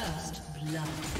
First blood.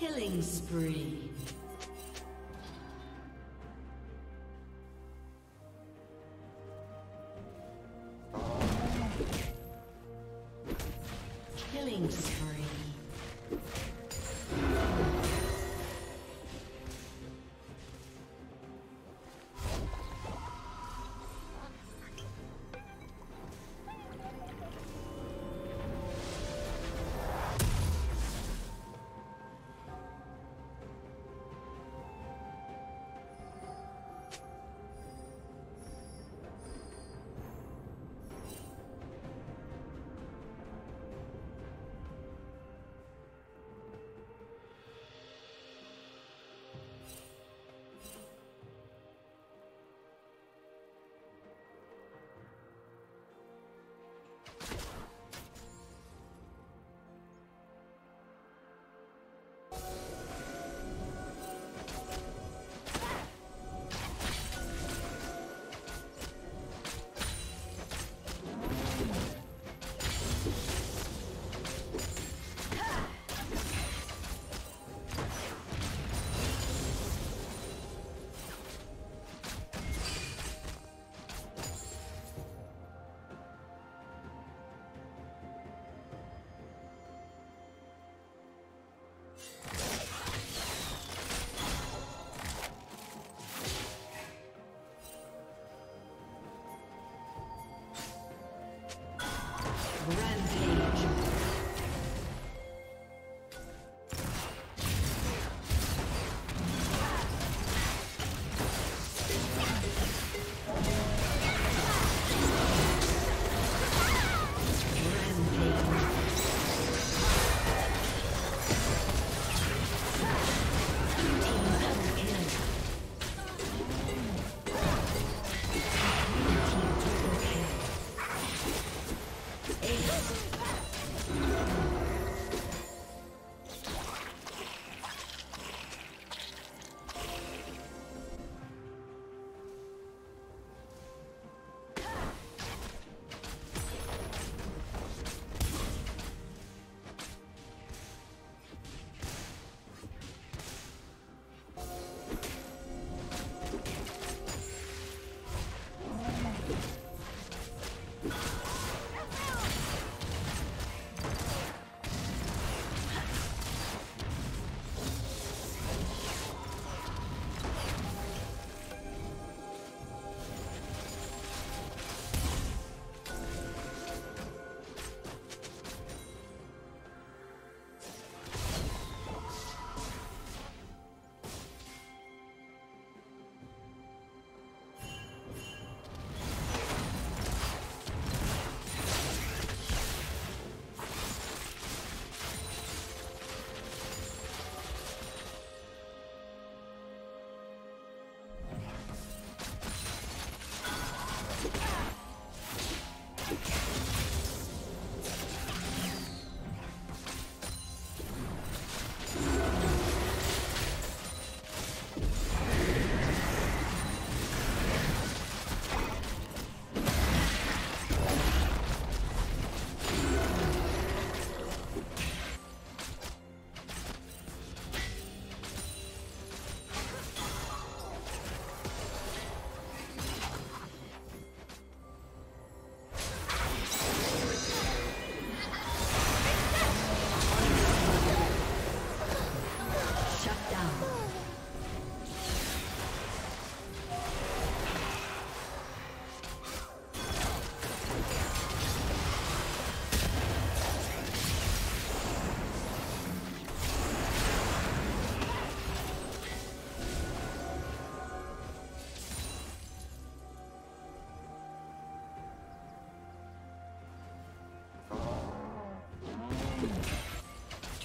Killing spree.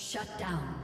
Shut down.